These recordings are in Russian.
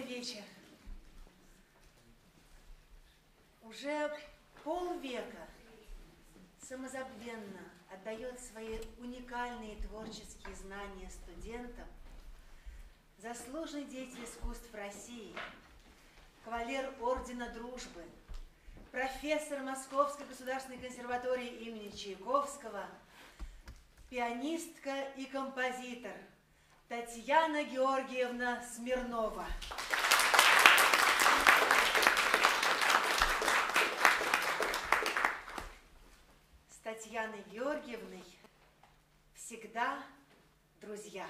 Добрый вечер. Уже полвека самозабвенно отдает свои уникальные творческие знания студентам заслуженный деятель искусств России, кавалер Ордена Дружбы, профессор Московской государственной консерватории имени Чайковского, пианистка и композитор – Татьяна Георгиевна Смирнова. Татьяной Георгиевной всегда друзья.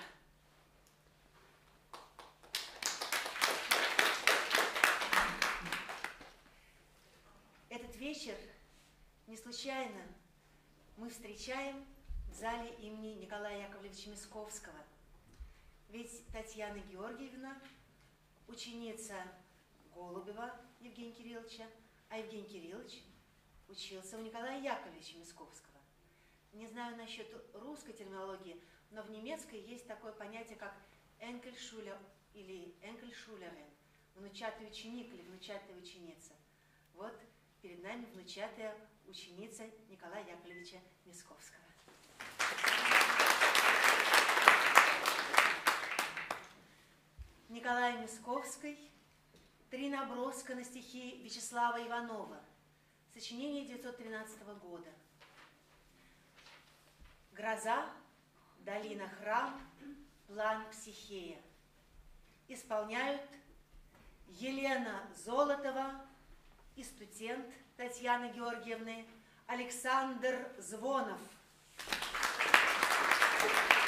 Этот вечер не случайно мы встречаем в зале имени Николая Яковлевича Мисковского. Ведь Татьяна Георгиевна ученица Голубева Евгения Кирилловича, а Евгений Кириллович учился у Николая Яковлевича Мисковского. Не знаю насчет русской терминологии, но в немецкой есть такое понятие, как энкельшулер или энкельшулерен, внучатый ученик или внучатая ученица. Вот перед нами внучатая ученица Николая Яковлевича Мисковского. Николай Мисковский, три наброска на стихи Вячеслава Иванова – Сочинение 913 года. Гроза, долина храм, план Психея. Исполняют Елена Золотова и студент Татьяны Георгиевны Александр Звонов. Thank you.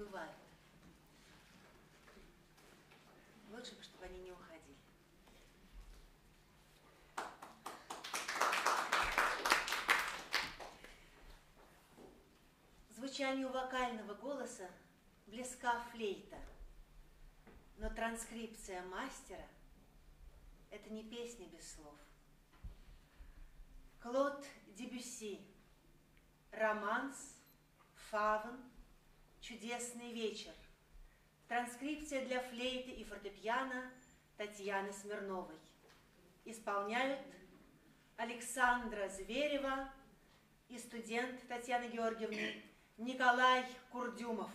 Прибывают. Лучше бы, чтобы они не уходили. Звучанию вокального голоса близка флейта, но транскрипция мастера – это не песня без слов. Клод Дебюсси, романс, фавн, чудесный вечер. Транскрипция для флейты и фортепиано Татьяны Смирновой. Исполняют Александра Зверева и студент Татьяны Георгиевны Николай Курдюмов.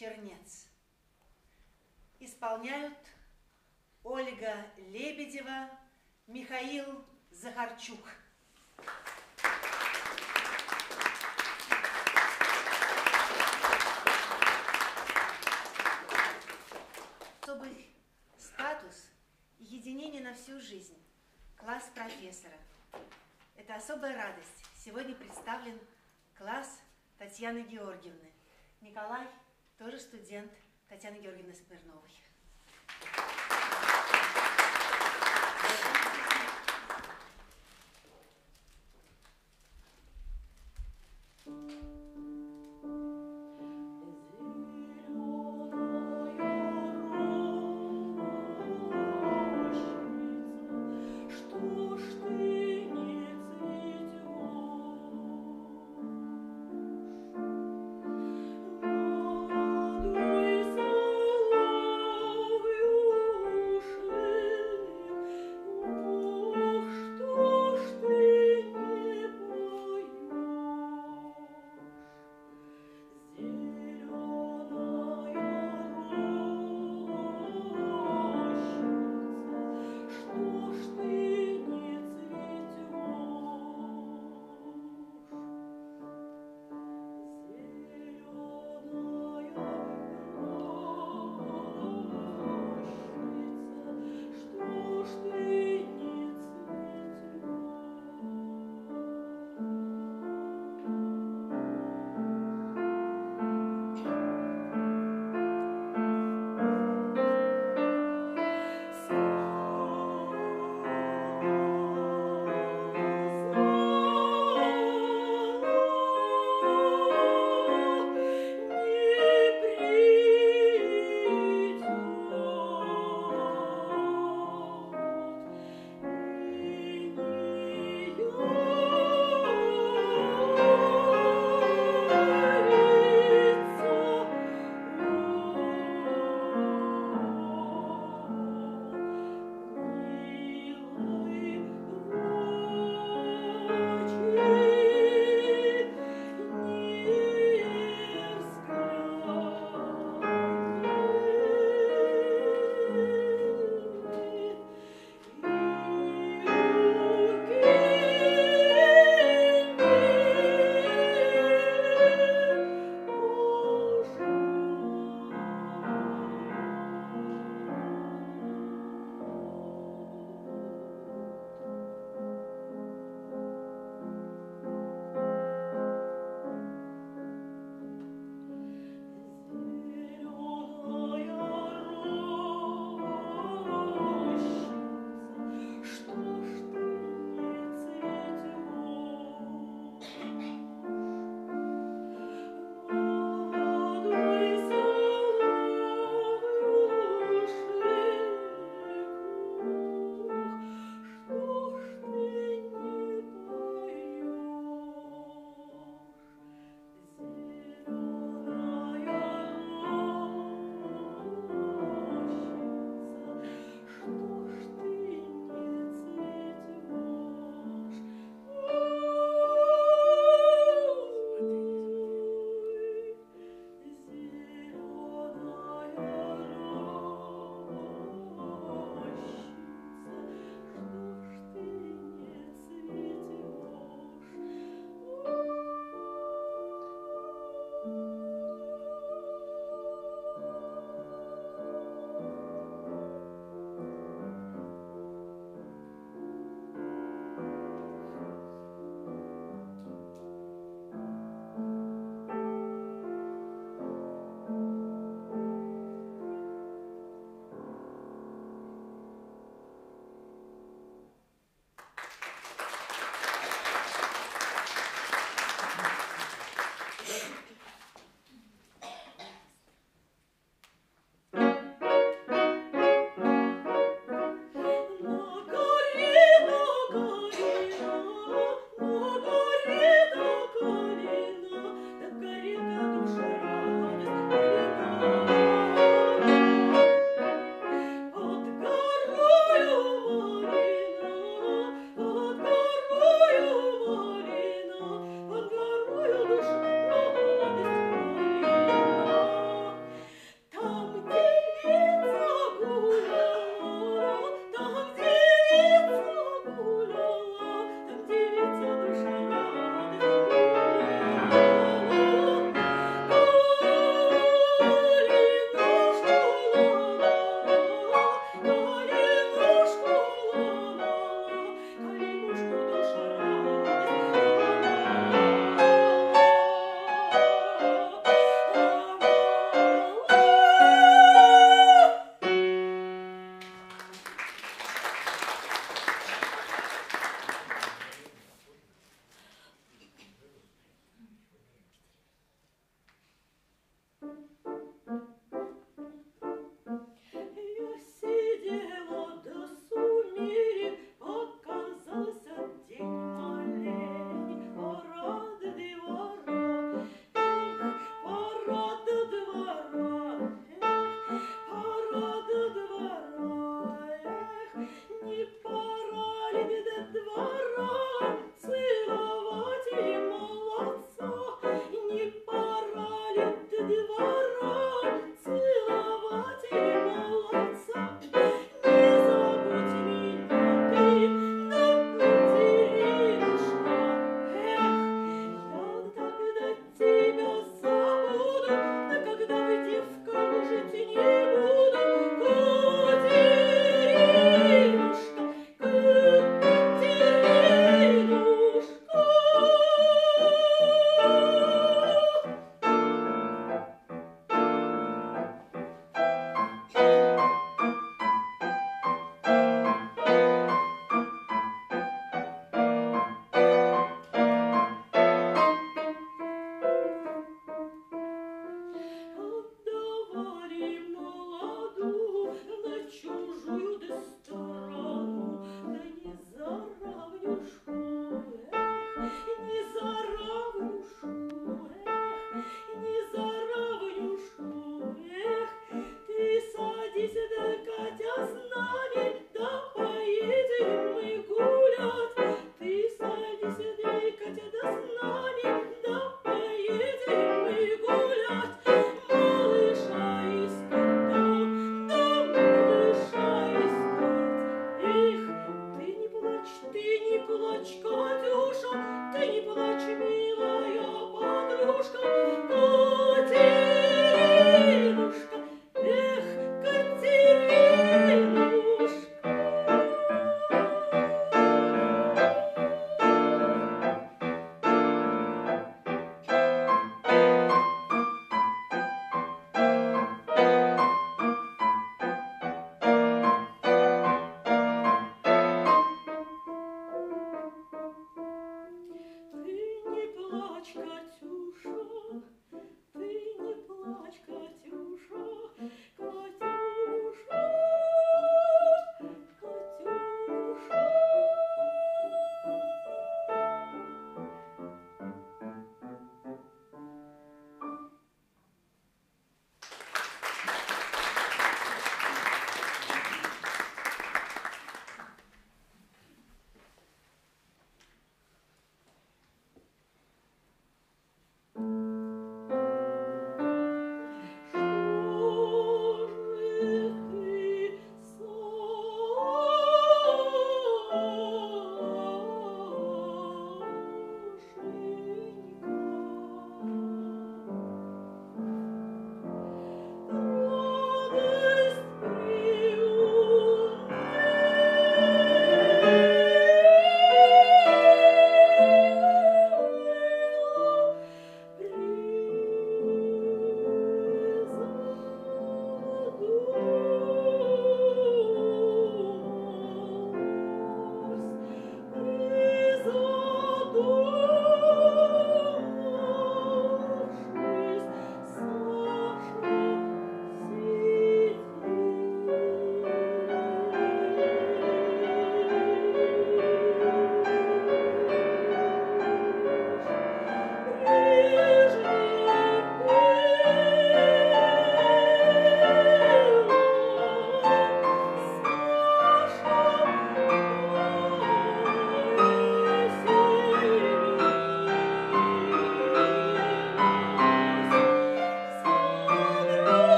Чернец. Исполняют Ольга Лебедева, Михаил Захарчук. Особый статус единение на всю жизнь. Класс профессора. Это особая радость. Сегодня представлен класс Татьяны Георгиевны. Николай тоже студент Татьяны Георгиевны Смирновой.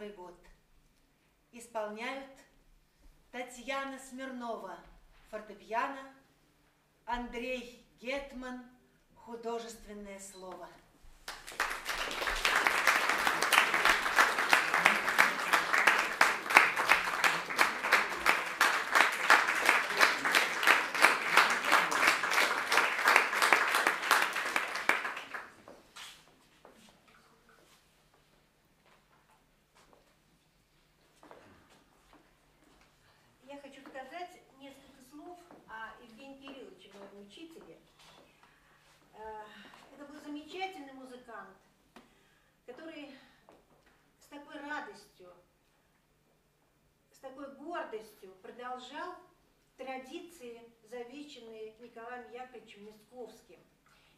1841 год. Исполняют Татьяна Смирнова, фортепиано, Андрей Гетман, художественное слово. Я хочу сказать несколько слов о Евгении Кирилловиче, моем учителе. Э, Это был замечательный музыкант, который с такой радостью, с такой гордостью продолжал традиции, завещанные Николаем Яковлевичем Мисковским.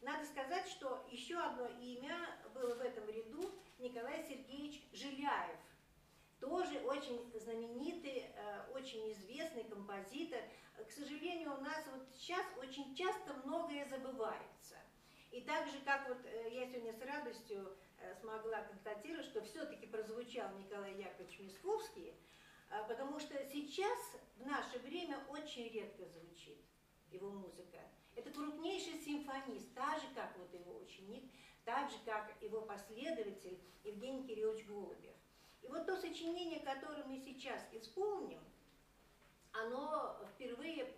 Надо сказать, что еще одно имя было в этом ряду Николай Сергеевич Жиляев – тоже очень знаменитый, э, очень известный композитор. К сожалению, у нас вот сейчас очень часто многое забывается. И так же, как вот э, я сегодня с радостью э, смогла констатировать, что все-таки прозвучал Николай Яковлевич Мисковский, потому что сейчас, в наше время, очень редко звучит его музыка. Это крупнейший симфонист, так же, как вот его ученик, так же, как его последователь Евгений Кириллович Голубев. И вот то сочинение, которое мы сейчас исполним, оно впервые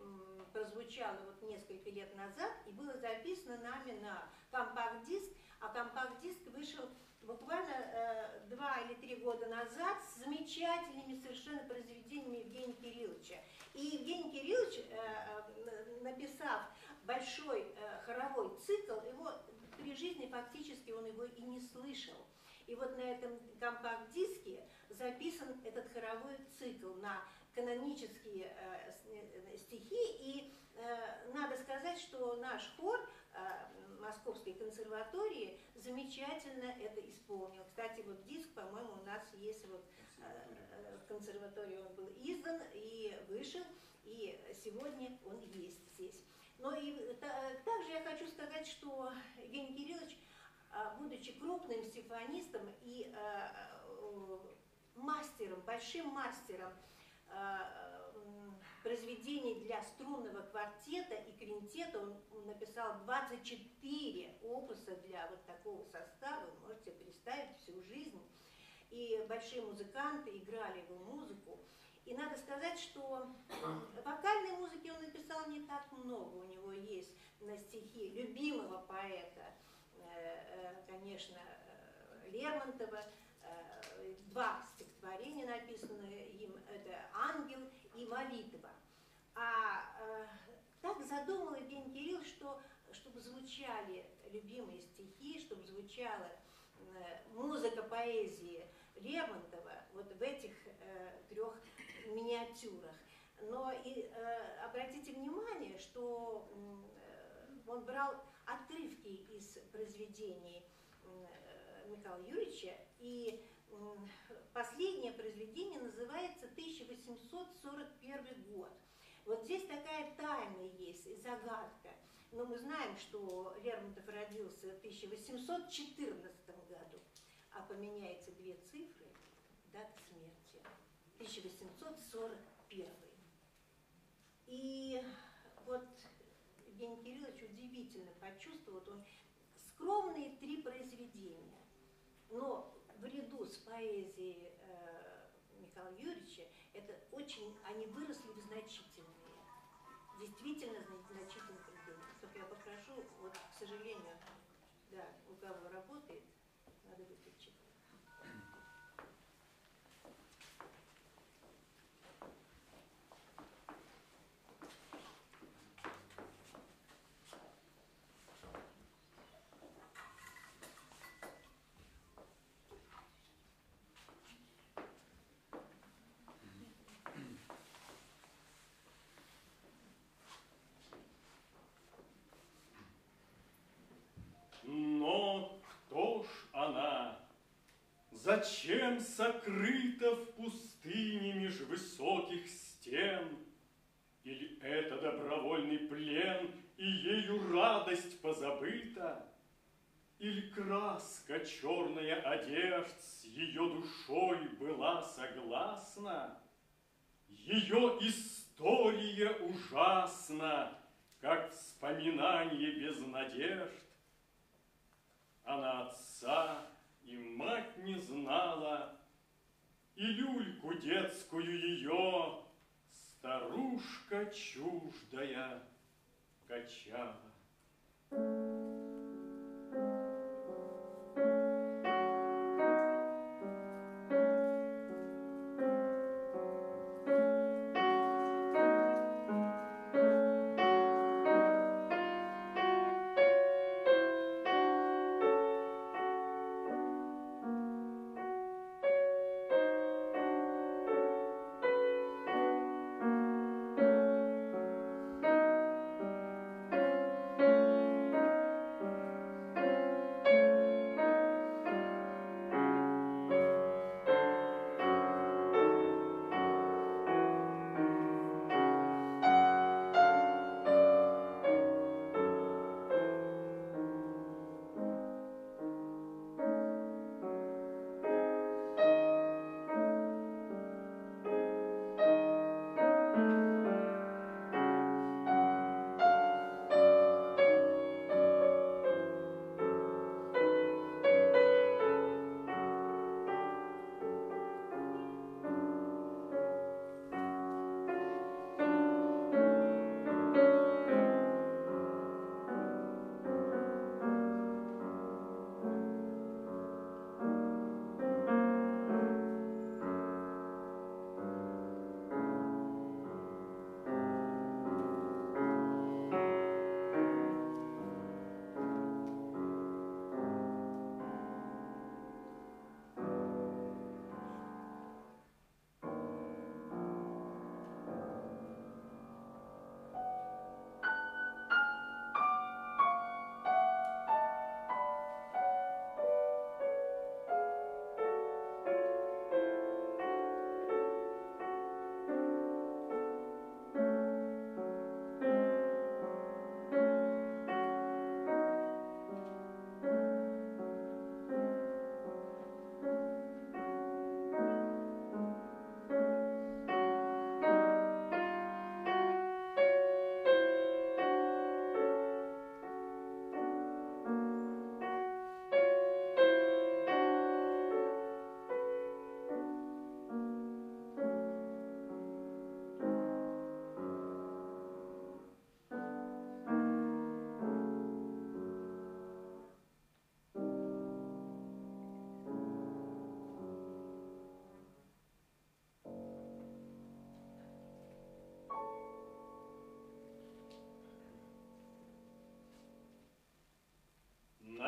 прозвучало вот несколько лет назад и было записано нами на компакт-диск, а компакт-диск вышел буквально э, два или три года назад с замечательными совершенно произведениями Евгения Кирилловича. И Евгений Кириллович, э, э, написав большой э, хоровой цикл, его при жизни фактически он его и не слышал. И вот на этом компакт-диске записан этот хоровой цикл на канонические э, э, стихи. И э, надо сказать, что наш хор э, Московской консерватории замечательно это исполнил. Кстати, вот диск, по-моему, у нас есть вот э, э, в консерватории он был издан и вышел, и сегодня он есть здесь. Но и та- также я хочу сказать, что Евгений Кириллович будучи крупным симфонистом и а, э, мастером, большим мастером а, произведений для струнного квартета и квинтета, он написал 24 опуса для вот такого состава, вы можете представить всю жизнь. И большие музыканты играли его музыку. И надо сказать, что вокальной музыки он написал не так много. У него есть на стихи любимого поэта конечно, э, Лермонтова. э, Два стихотворения написаны им. Это «Ангел» и «Молитва». А э, так задумал Евгений Кирилл, что чтобы звучали любимые стихи, чтобы звучала э, музыка поэзии Лермонтова вот в этих э, трех миниатюрах. но и э, обратите внимание, что э, он брал отрывки из произведений э, Михаила Юрьевича, и последнее произведение называется 1841 год. Вот здесь такая тайна есть, загадка. Но мы знаем, что Лермонтов родился в 1814 году, а поменяется две цифры, дата смерти. 1841. И вот Евгений Кириллович удивительно почувствовал, вот он скромные три произведения, но в ряду с поэзией э, Михаила Юрьевича это очень, они выросли в значительные, действительно значительные произведения. Только я попрошу, вот, к сожалению, да, у кого работает, надо выключить. Но кто ж она? Зачем сокрыта в пустыне меж высоких стен? Или это добровольный плен, и ею радость позабыта? Или краска черная одежд с ее душой была согласна? Ее история ужасна, как вспоминание без надежд. Она отца и мать не знала, И люльку детскую ее Старушка чуждая качала.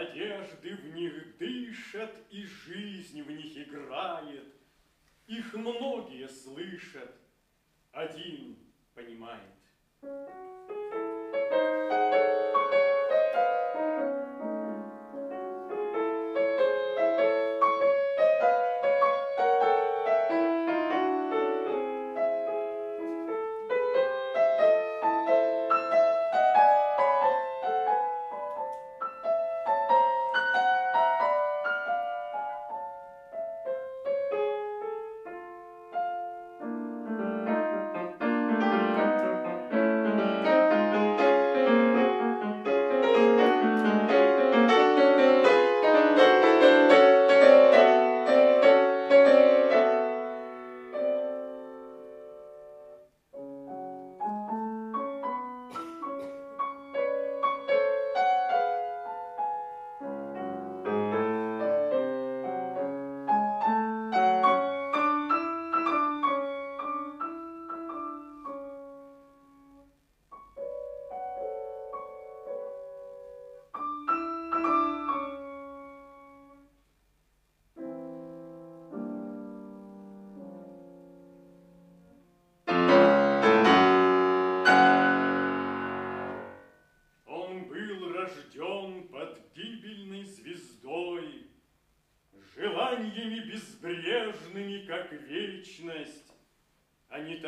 Надежды в них дышат, и жизнь в них играет. Их многие слышат.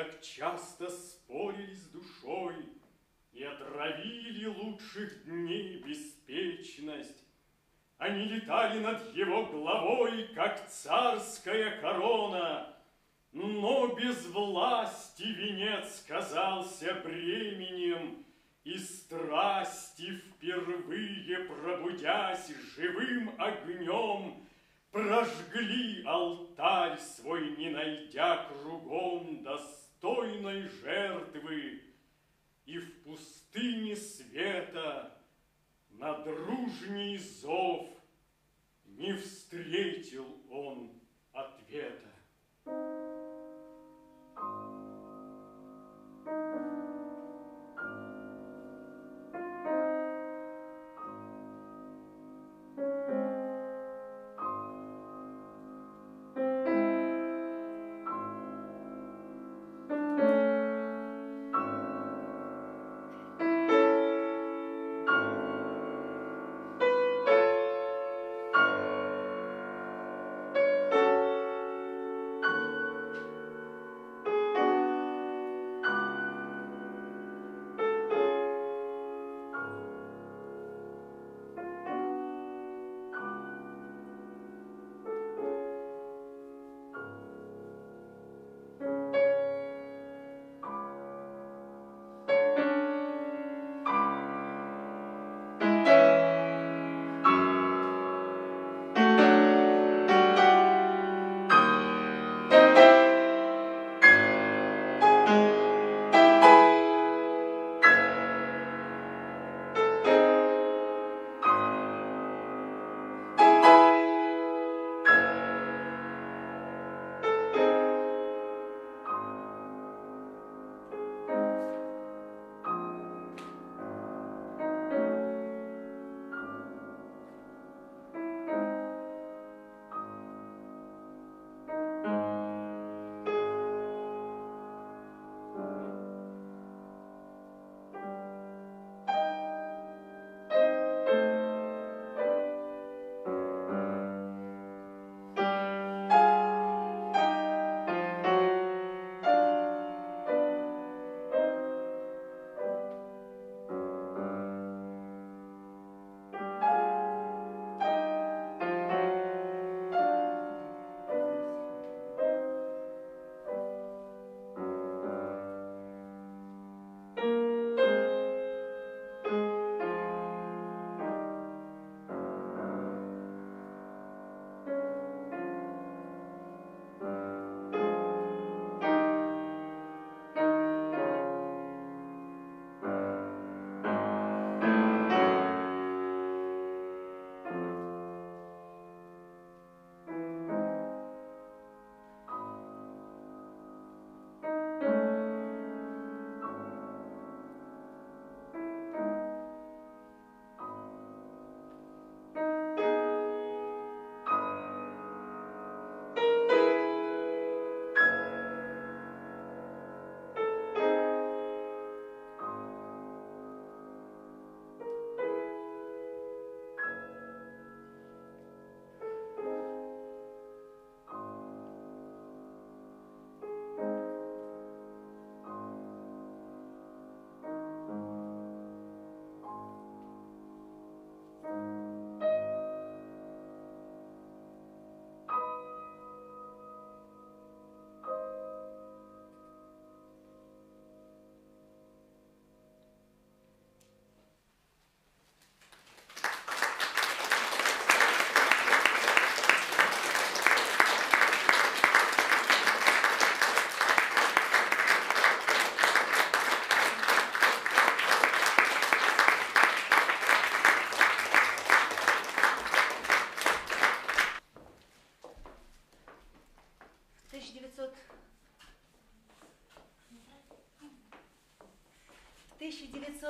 Так часто спорили с душой И отравили лучших дней беспечность. Они летали над его головой, Как царская корона, Но без власти венец казался бременем, И страсти, впервые пробудясь живым огнем, Прожгли алтарь свой, не найдя кругом Достойной жертвы, И в пустыне света на дружний зов Не встретил он ответа.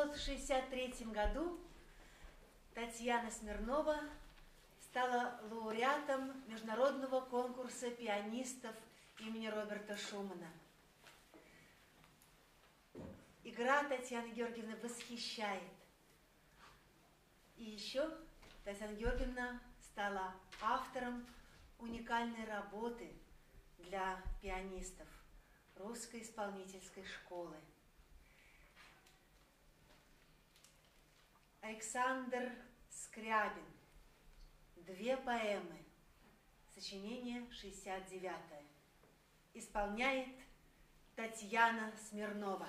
1963 году Татьяна Смирнова стала лауреатом международного конкурса пианистов имени Роберта Шумана. Игра Татьяны Георгиевны восхищает. И еще Татьяна Георгиевна стала автором уникальной работы для пианистов русской исполнительской школы. Александр Скрябин. Две поэмы. Сочинение 69 -е. Исполняет Татьяна Смирнова.